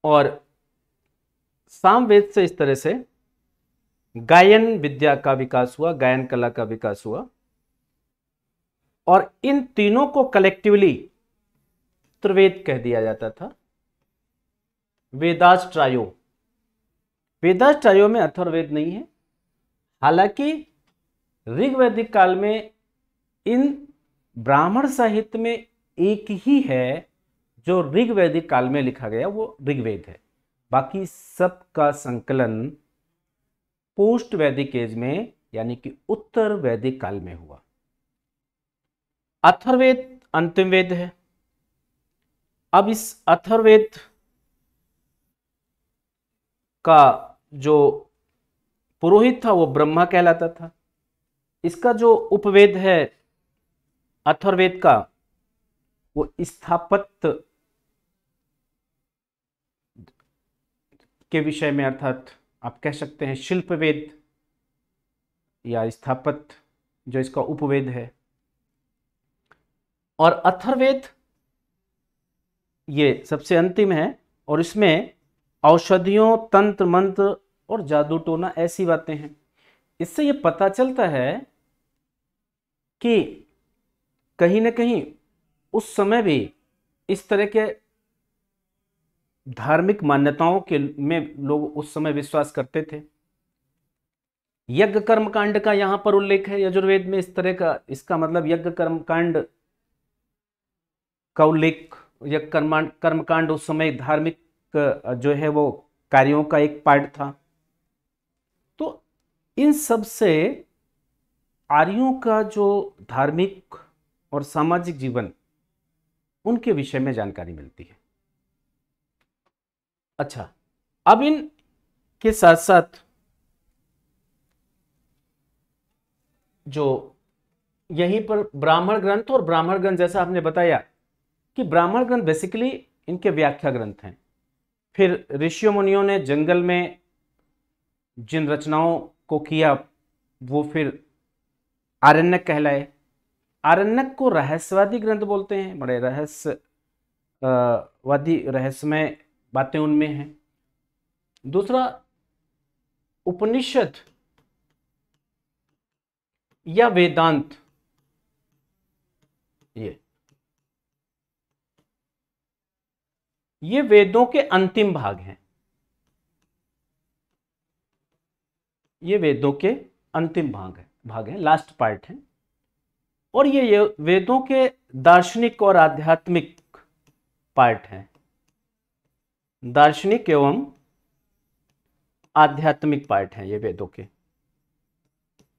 और सामवेद से इस तरह से गायन विद्या का विकास हुआ, गायन कला का विकास हुआ। और इन तीनों को कलेक्टिवली त्रिवेद कह दिया जाता था। वेदाष्ट्रायो वेदाष्ट्रायो में अथर्वेद नहीं है। हालाँकि ऋग्वैदिक काल में इन ब्राह्मण साहित्य में एक ही है जो ऋग्वैदिक काल में लिखा गया, वो ऋग्वेद है। बाकी सब का संकलन पोस्ट वैदिक एज में, यानी कि उत्तर वैदिक काल में हुआ। अथर्वेद अंतिम वेद है। अब इस अथर्वेद का जो पुरोहित था, वो ब्रह्मा कहलाता था। इसका जो उपवेद है अथर्वेद का वो स्थापत्य के विषय में अर्थात आप कह सकते हैं शिल्प वेद या स्थापत्य, जो इसका उपवेद है। और अथर्वेद ये सबसे अंतिम है, और इसमें औषधियों, तंत्र, मंत्र और जादू टोना ऐसी बातें हैं। इससे ये पता चलता है कि कहीं ना कहीं उस समय भी इस तरह के धार्मिक मान्यताओं के में लोग उस समय विश्वास करते थे। यज्ञ कर्म कांड का यहाँ पर उल्लेख है, यजुर्वेद में इस तरह का, इसका मतलब यज्ञ कर्म कांड का उल्लेख, यज्ञ कर्म, कर्मकांड उस समय धार्मिक जो है वो कार्यों का एक पार्ट था। तो इन सबसे आर्यों का जो धार्मिक और सामाजिक जीवन, उनके विषय में जानकारी मिलती है। अच्छा अब इन के साथ साथ जो यहीं पर ब्राह्मण ग्रंथ और ब्राह्मण ग्रंथ, जैसा आपने बताया कि ब्राह्मण ग्रंथ बेसिकली इनके व्याख्या ग्रंथ हैं। फिर ऋषियों, मुनियों ने जंगल में जिन रचनाओं को किया, वो फिर आरण्यक कहलाए। आरण्यक को रहस्यवादी ग्रंथ बोलते हैं, बड़े रहस्य वादी रहस्यमय बातें उनमें हैं। दूसरा, उपनिषद या वेदांत। ये। ये वेदों के अंतिम भाग हैं। ये वेदों के अंतिम भाग है भाग है लास्ट पार्ट है। और ये, वेदों के दार्शनिक और आध्यात्मिक पार्ट हैं। दार्शनिक एवं आध्यात्मिक पार्ट हैं ये वेदों के।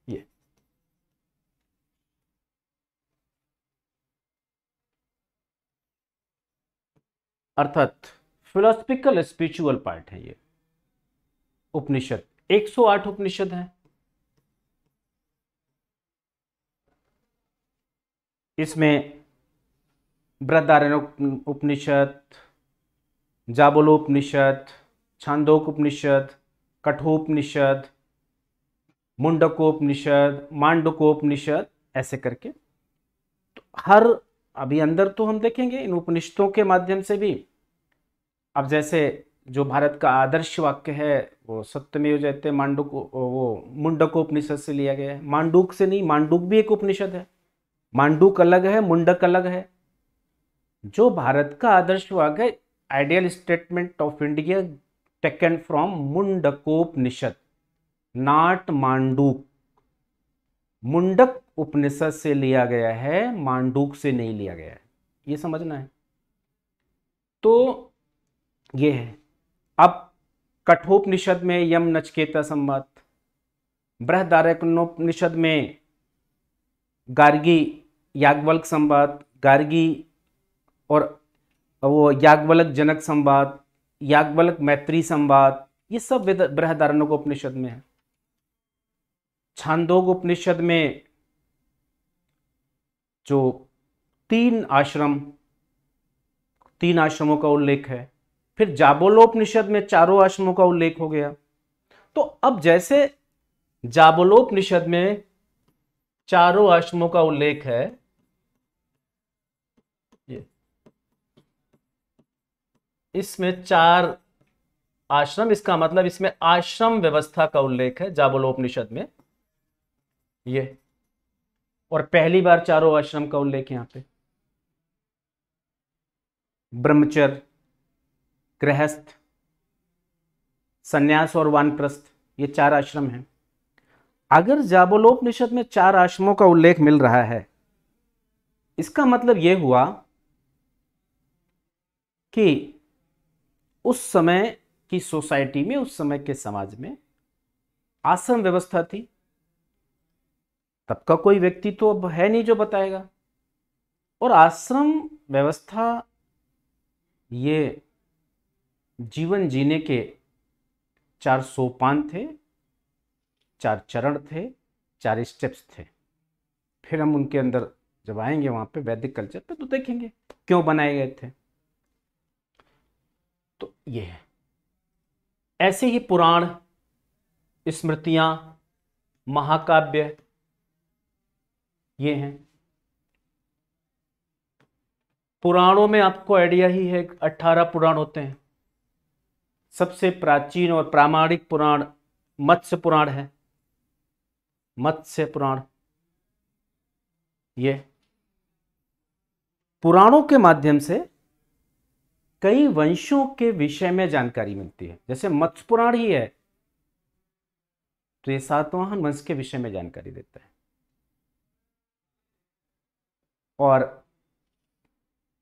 ये। अर्थात फिलोसफिकल स्पिरिचुअल पार्ट है ये। उपनिषद। 108 उपनिषद हैं। इसमें बृहदारण्य उपनिषद, जाबलोपनिषद छांदोकोपनिषद कठोपनिषद, मुंडकोपनिषद, मांडकोपनिषद, ऐसे करके। तो हर, अभी अंदर तो हम देखेंगे इन उपनिषदों के माध्यम से भी। अब जैसे जो भारत का आदर्श वाक्य है, वो सत्यमेव जयते मांडुक, वो मुंडकोपनिषद से लिया गया है। मांडूक से नहीं, मांडूक भी एक उपनिषद है। मांडूक अलग है, मुंडक अलग है। जो भारत का आदर्श वाक्य है ideal statement of India taken from Mundakopanishad, not Manduk. Mundak Upanishad से लिया गया है, मांडूक से नहीं लिया गया है। ये समझना है। तो ये है। अब कठोपनिषद में यम नचकेता संवाद। बृहदारण्योपनिषद में गार्गी याज्ञवल्क संवाद, गार्गी और वो याज्ञवल्क जनक संवाद याज्ञवल्क मैत्री संवाद, ये सब बृहदारण्य उपनिषद में है। छांदोग उपनिषद में जो तीन आश्रम, तीन आश्रमों का उल्लेख है, फिर जाबोलोपनिषद में चारों आश्रमों का उल्लेख हो गया। तो अब जैसे जाबोलोपनिषद में चारों आश्रमों का उल्लेख है ये इसमें चार आश्रम, इसका मतलब इसमें आश्रम व्यवस्था का उल्लेख है जाबोलोपनिषद में। ये। और पहली बार चारों आश्रम का उल्लेख यहाँ पे। ब्रह्मचर्य गृहस्थ, संन्यास और वानप्रस्थ, ये चार आश्रम हैं। अगर जाबलोपनिषद में चार आश्रमों का उल्लेख मिल रहा है, इसका मतलब यह हुआ कि उस समय की सोसाइटी में, उस समय के समाज में आश्रम व्यवस्था थी। तब का कोई व्यक्ति तो अब है नहीं जो बताएगा। और आश्रम व्यवस्था ये जीवन जीने के चार सोपान थे, चार चरण थे, चार स्टेप्स थे। फिर हम उनके अंदर जब आएँगे वहाँ पे वैदिक कल्चर पे तो देखेंगे क्यों बनाए गए थे। तो ये है। ऐसे ही पुराण, स्मृतियाँ, महाकाव्य, ये हैं। पुराणों में आपको आइडिया ही है, अट्ठारह पुराण होते हैं। सबसे प्राचीन और प्रामाणिक पुराण, मत्स्य पुराण है। मत्स्य पुराण। ये। पुराणों के माध्यम से कई वंशों के विषय में जानकारी मिलती है। जैसे मत्स्य पुराण ही है तो ये सातवाहन वंश के विषय में जानकारी देता है। और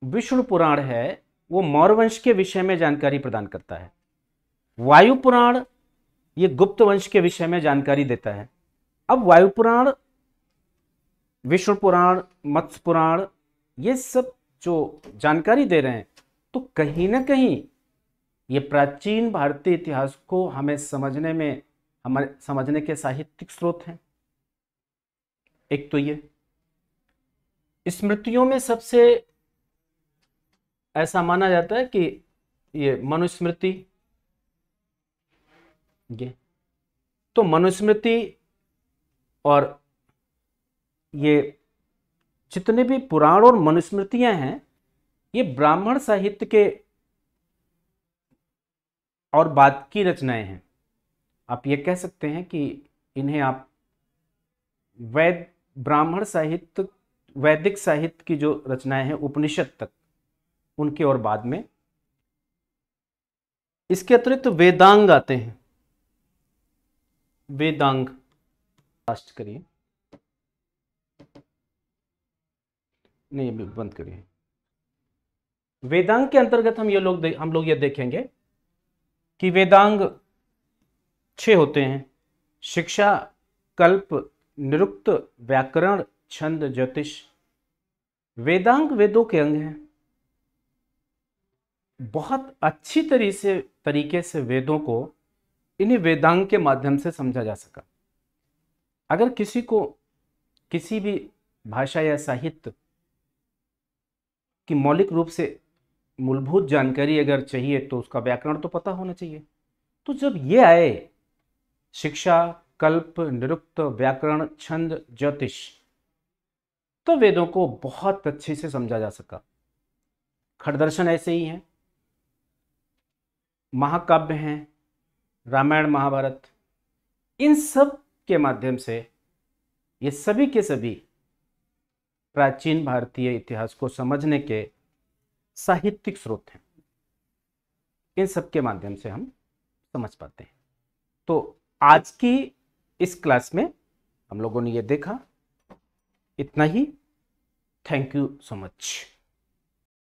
विष्णु पुराण है, वो मौर्य वंश के विषय में जानकारी प्रदान करता है। वायु पुराण ये गुप्त वंश के विषय में जानकारी देता है। अब वायु पुराण विष्णु पुराण मत्स्य पुराण ये सब जो जानकारी दे रहे हैं तो कहीं ना कहीं ये प्राचीन भारतीय इतिहास को हमें समझने में, हमारे, समझने के साहित्यिक स्रोत हैं। एक तो ये, स्मृतियों में सबसे ऐसा माना जाता है कि ये मनुस्मृति, ये तो मनुस्मृति और ये जितने भी पुराण और मनुस्मृतियाँ हैं ये ब्राह्मण साहित्य के और बाद की रचनाएँ हैं। आप ये कह सकते हैं कि इन्हें आप वैद, ब्राह्मण साहित्य, वैदिक साहित्य की जो रचनाएँ हैं, उपनिषद तक, उनके और बाद में, इसके अतिरिक्त तो वेदांग आते हैं। वेदांग करिए। नहीं बंद करिए। वेदांग के अंतर्गत हम ये लोग हम लोग ये देखेंगे कि वेदांग छह होते हैं। शिक्षा, कल्प, निरुक्त, व्याकरण, छंद, ज्योतिष। वेदांग वेदों के अंग हैं। बहुत अच्छी तरीके से तरीके से वेदों को इन्हीं वेदांग के माध्यम से समझा जा सका। अगर किसी को किसी भी भाषा या साहित्य की मौलिक रूप से मूलभूत जानकारी अगर चाहिए तो उसका व्याकरण तो पता होना चाहिए। तो जब ये आए, शिक्षा, कल्प, निरुक्त, व्याकरण, छंद, ज्योतिष तो वेदों को बहुत अच्छे से समझा जा सका। खड़दर्शन ऐसे ही हैं। महाकाव्य हैं, रामायण, महाभारत, इन सब के माध्यम से, ये सभी के सभी प्राचीन भारतीय इतिहास को समझने के साहित्यिक स्रोत हैं। इन सब के माध्यम से हम समझ पाते हैं। तो आज की इस क्लास में हम लोगों ने ये देखा। इतना ही। Thank you so much.